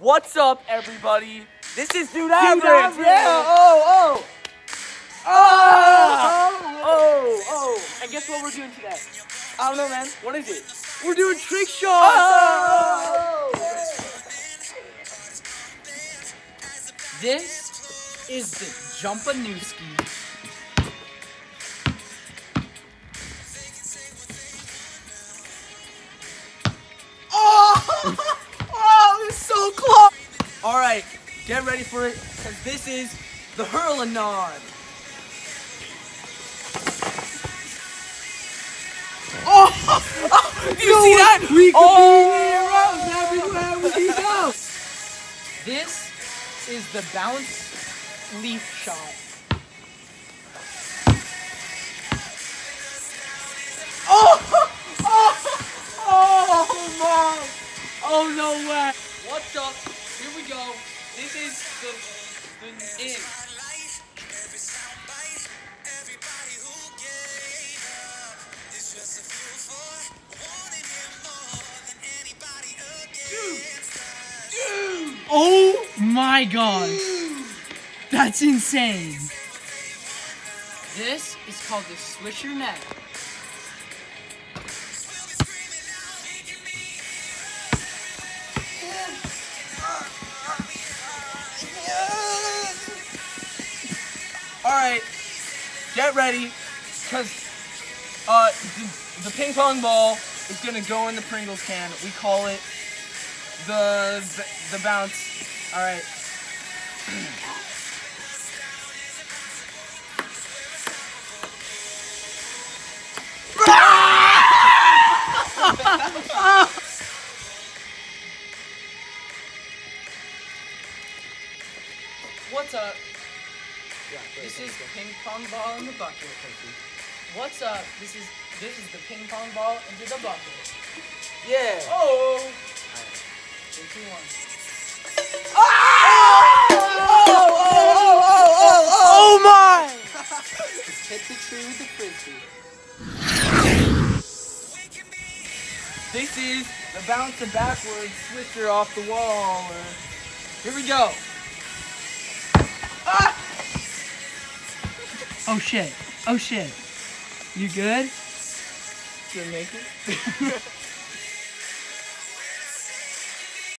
What's up, everybody? This is Dude Average, Average. yeah. Yeah. Oh, oh. Ah! Oh! Oh, oh. And guess what we're doing today? I don't know, man. What is it? We're doing trick shots! Oh! This is the Jumpanewski. Get ready for it, because this is the Hurlanod. Oh! Do oh, you see that? We could Oh! be heroes everywhere we go. This is the bounce leaf shot. Oh! Oh! Oh my! Oh no way! What's up? Here we go. This is the the in. Oh my god. That's insane. This is called the Swisher Neck. Alright, get ready, because uh, the, the ping pong ball is going to go in the Pringles can. We call it the, the, the bounce. Alright. What's up? This is ping pong ball in the bucket. What's up? This is this is the ping pong ball into the bucket. Yeah. Oh! Three, two, one. Oh my! Hit the tree with the frisbee. This is the bounce and backwards switcher off the wall. Here we go. Oh shit. Oh shit. You good? Did I make it?